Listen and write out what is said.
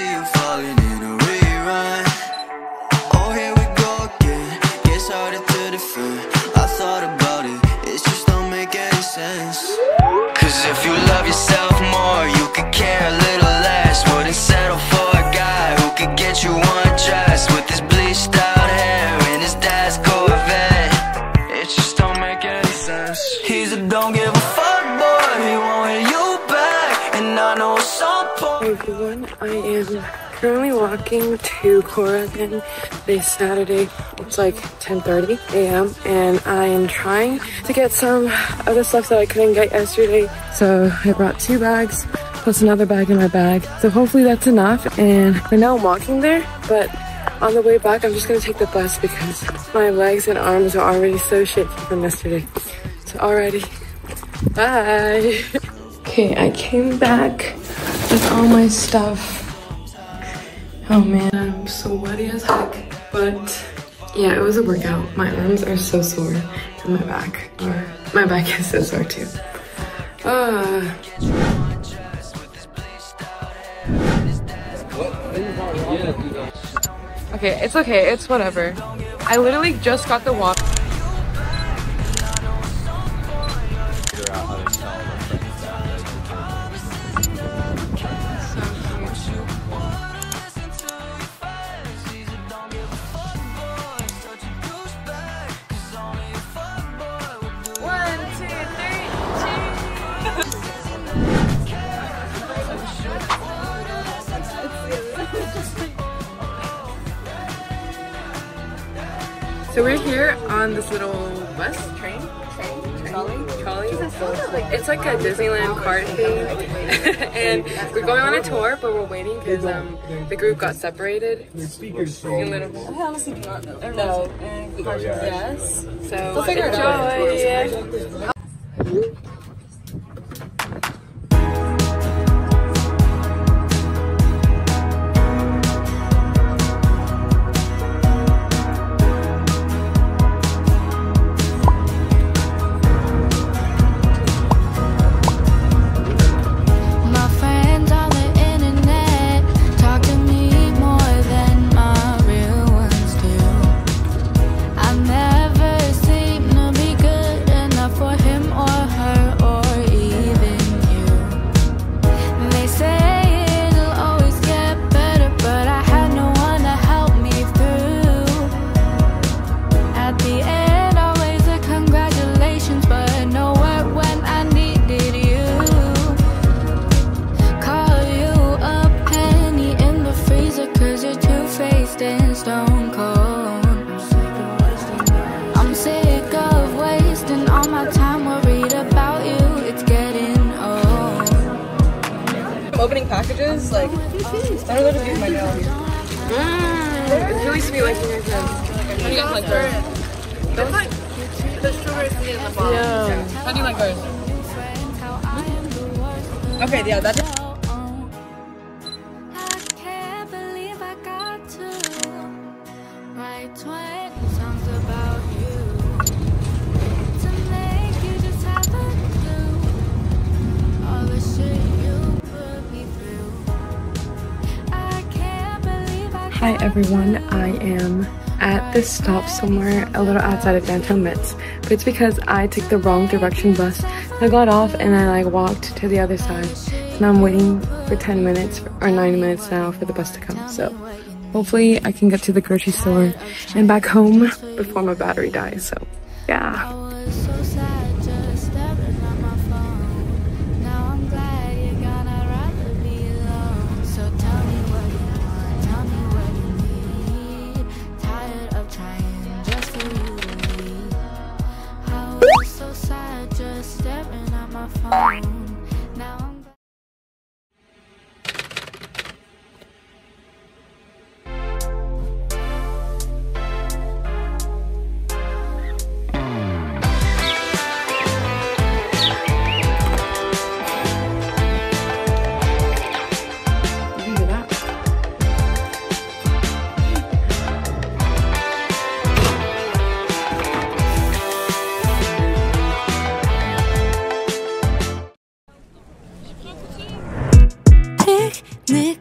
see you falling in a rerun. Oh, here we go again. Gets harder to defend. I thought about it, it just don't make any sense. Cause if you love yourself more, you could care a little less. Wouldn't settle for a guy who could get you undressed with his bleached out hair and his dad's Corvette. It just don't make any sense. He's a don't give a fuck everyone, I am currently walking to Cora again. Today's Saturday. It's like 10:30 a.m. and I am trying to get some other stuff that I couldn't get yesterday. So I brought two bags plus another bag in my bag. So hopefully that's enough. And right now I'm walking there, but on the way back I'm just gonna take the bus because my legs and arms are already so shaky from yesterday. So alrighty, bye. Okay, I came back with all my stuff. Oh man, I'm so sweaty as heck. But yeah, it was a workout. My arms are so sore and my back. My back is so sore too. Ah. Okay, it's okay, it's whatever. I literally just got the walk. So we're here on this little bus, train, trolley, trolley. It's like a Disneyland cart thing, and we're going on a tour, but we're waiting because um the group got separated. Speakers. I honestly do not know. No. Yes. So We'll figure it enjoy. Opening packages, like, I don't know what to do with my nails. Mm, it's really sweet like in your friends. How do you guys like hers? That's like the sugar is in the bottom. Yeah. How do you like hers? Okay, yeah, that's I I got to write 20 songs about you To make you just have a All the shit you put me through I can't believe I Hi everyone, I am at this stop somewhere a little outside of downtown Metz, but it's because I took the wrong direction bus. I got off and I like walked to the other side. And I'm waiting for 10 minutes or 9 minutes now for the bus to come. So hopefully I can get to the grocery store and back home before my battery dies. So yeah. My phone. Best